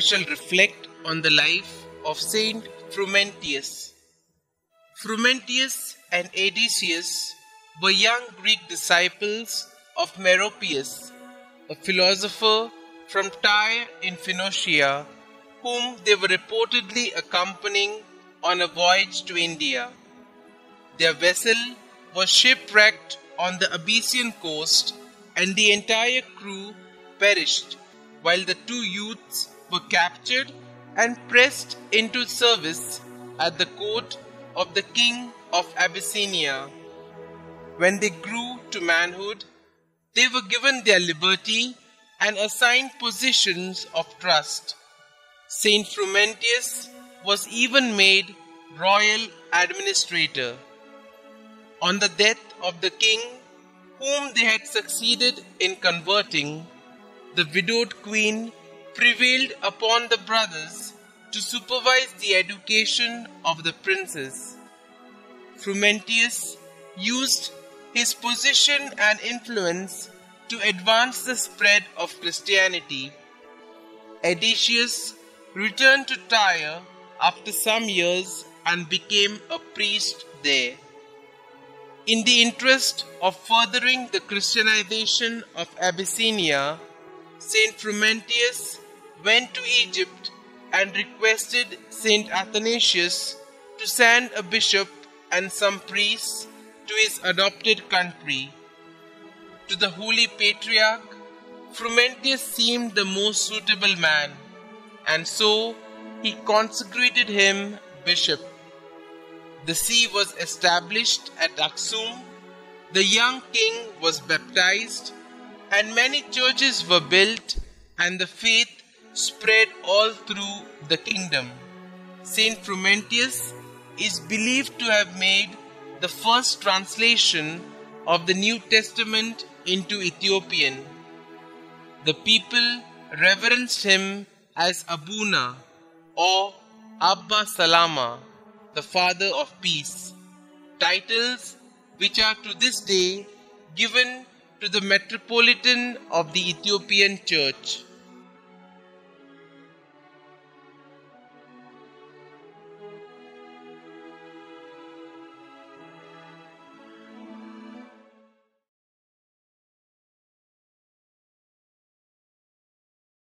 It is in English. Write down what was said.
shall reflect on the life of Saint Frumentius. Frumentius and Ædesius were young Greek disciples of Meropius, a philosopher from Tyre in Phoenicia, whom they were reportedly accompanying on a voyage to India. Their vessel was shipwrecked on the Abyssinian coast, and the entire crew perished, while the two youths were captured and pressed into service at the court of the king of Abyssinia. When they grew to manhood, they were given their liberty and assigned positions of trust. Saint Frumentius was even made royal administrator. On the death of the king, whom they had succeeded in converting, the widowed queen prevailed upon the brothers to supervise the education of the princes. Frumentius used his position and influence to advance the spread of Christianity. Ædesius returned to Tyre after some years and became a priest there. In the interest of furthering the Christianization of Abyssinia, Saint Frumentius went to Egypt and requested Saint Athanasius to send a bishop and some priests to his adopted country. To the holy patriarch, Frumentius seemed the most suitable man, and so he consecrated him bishop. The see was established at Aksum, the young king was baptized, and many churches were built, and the faith spread all through the kingdom. Saint Frumentius is believed to have made the first translation of the New Testament into Ethiopian. The people reverenced him as Abuna or Abba Salama, the Father of Peace, titles which are to this day given to the Metropolitan of the Ethiopian Church.